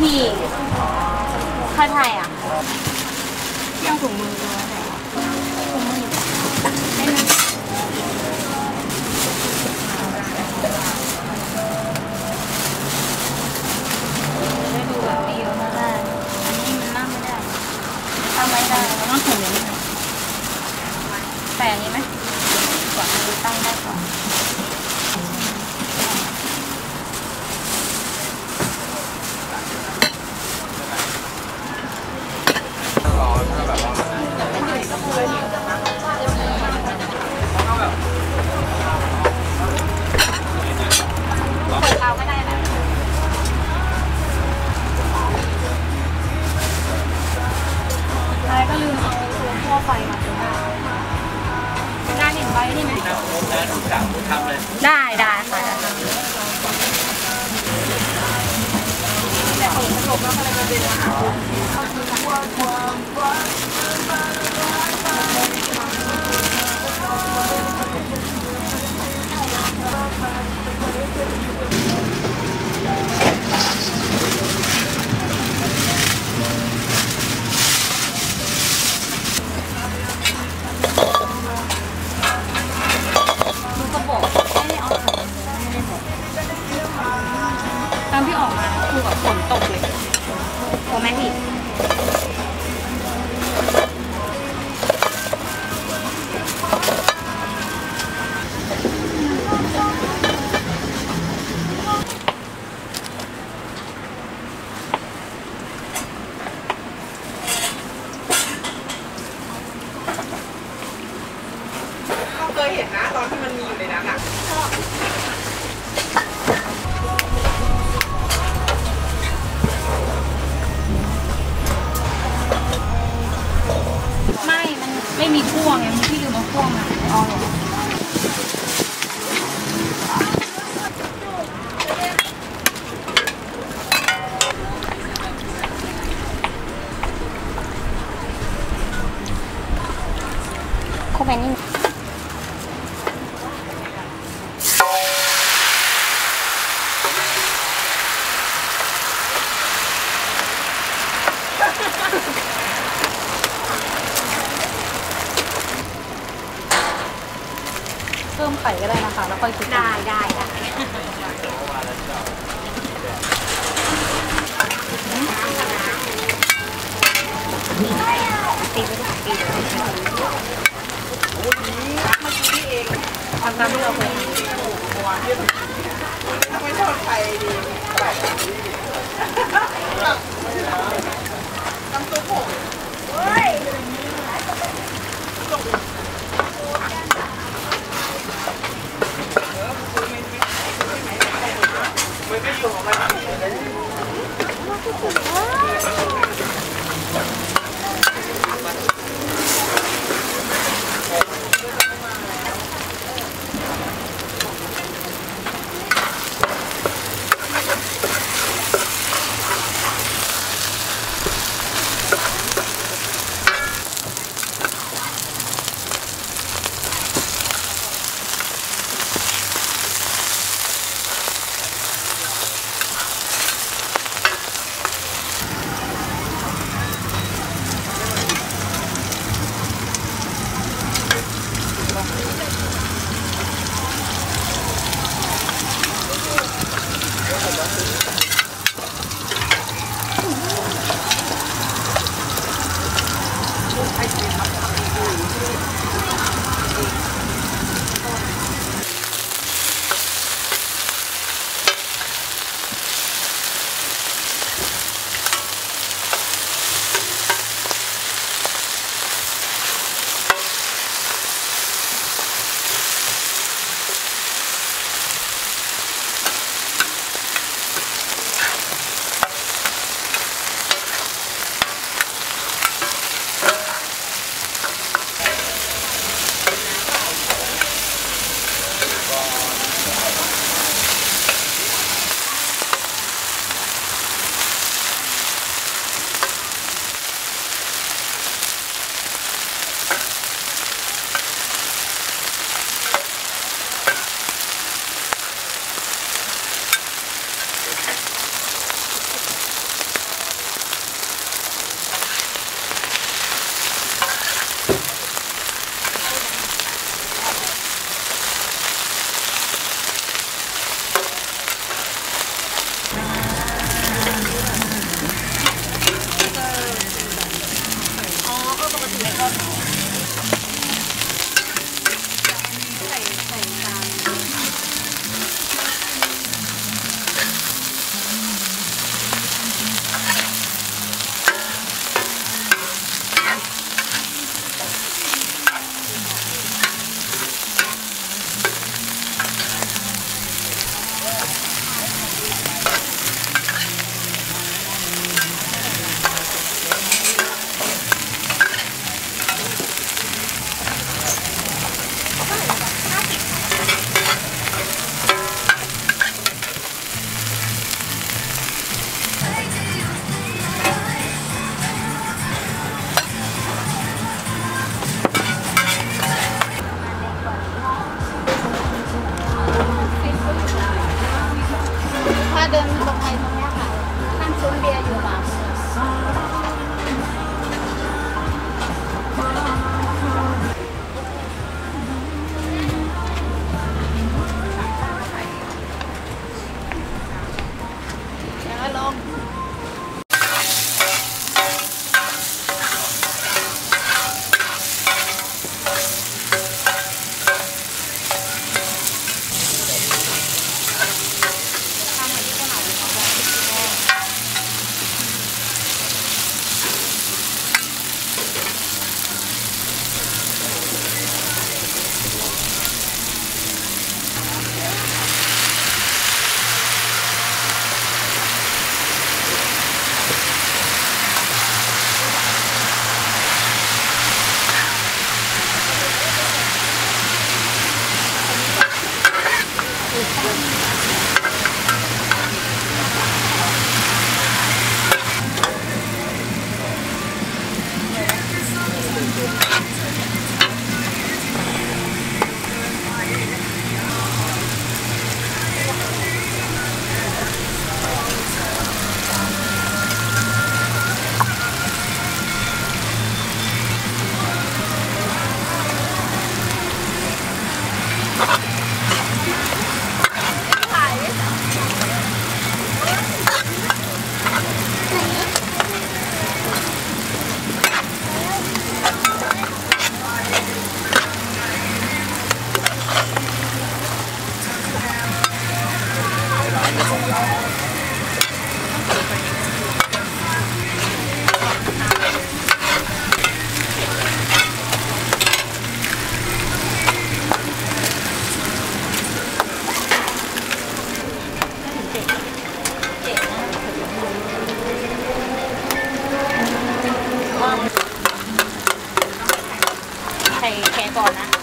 พี่ใครไทยอะยังถุงมือด้วยถุงมือไม่นะได้ดูแบบวิ ตอนที่ออกมาคือแบบฝนตกเลยโอ้แม่พี่เคยเห็นนะ ตอนที่มันมีอยู่ในนั้นอะ พ่วงไงพี่ลืมเอาพ่วงมาเอาหรอเข้าไปนี่ เพิ่มไข่ก็ได้นะคะ แล้วค่อยคิดได้ได้ได้ตีไปตีไปตีไป ทำตามที่เราเคยทำไม่ชอบใครดีน้ำซุป แขนก่อนนะ